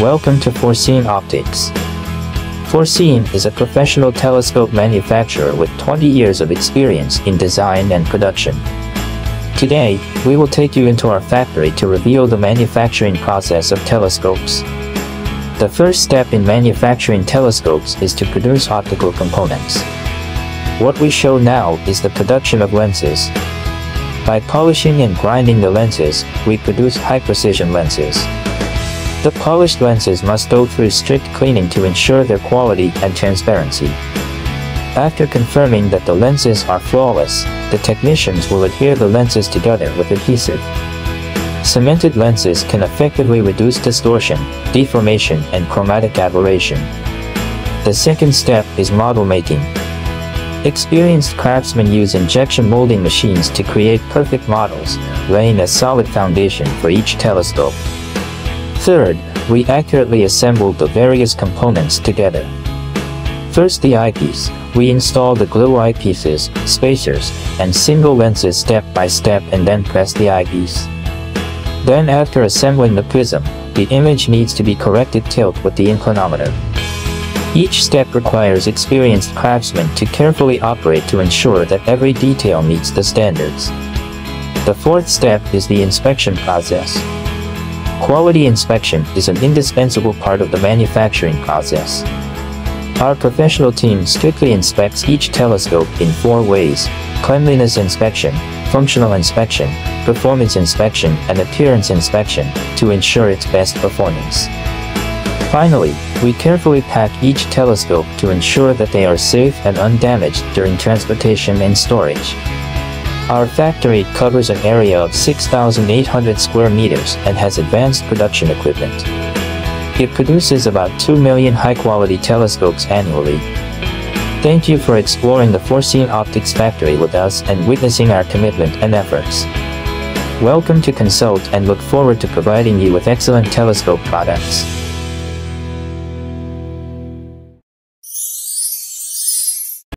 Welcome to Foreseen Optics. Foreseen is a professional telescope manufacturer with 20 years of experience in design and production. Today, we will take you into our factory to reveal the manufacturing process of telescopes. The first step in manufacturing telescopes is to produce optical components. What we show now is the production of lenses. By polishing and grinding the lenses, we produce high-precision lenses. The polished lenses must go through strict cleaning to ensure their quality and transparency. After confirming that the lenses are flawless, the technicians will adhere the lenses together with adhesive. Cemented lenses can effectively reduce distortion, deformation, and chromatic aberration. The second step is model making. Experienced craftsmen use injection molding machines to create perfect models, laying a solid foundation for each telescope. Third, we accurately assemble the various components together. First the eyepiece, we install the glue eyepieces, spacers, and single lenses step by step and then press the eyepiece. Then after assembling the prism, the image needs to be corrected tilt with the inclinometer. Each step requires experienced craftsmen to carefully operate to ensure that every detail meets the standards. The fourth step is the inspection process. Quality inspection is an indispensable part of the manufacturing process. Our professional team strictly inspects each telescope in four ways, cleanliness inspection, functional inspection, performance inspection, and appearance inspection, to ensure its best performance. Finally, we carefully pack each telescope to ensure that they are safe and undamaged during transportation and storage. Our factory covers an area of 6,800 square meters and has advanced production equipment. It produces about 2 million high-quality telescopes annually. Thank you for exploring the Foreseen Optics factory with us and witnessing our commitment and efforts. Welcome to Consult and look forward to providing you with excellent telescope products.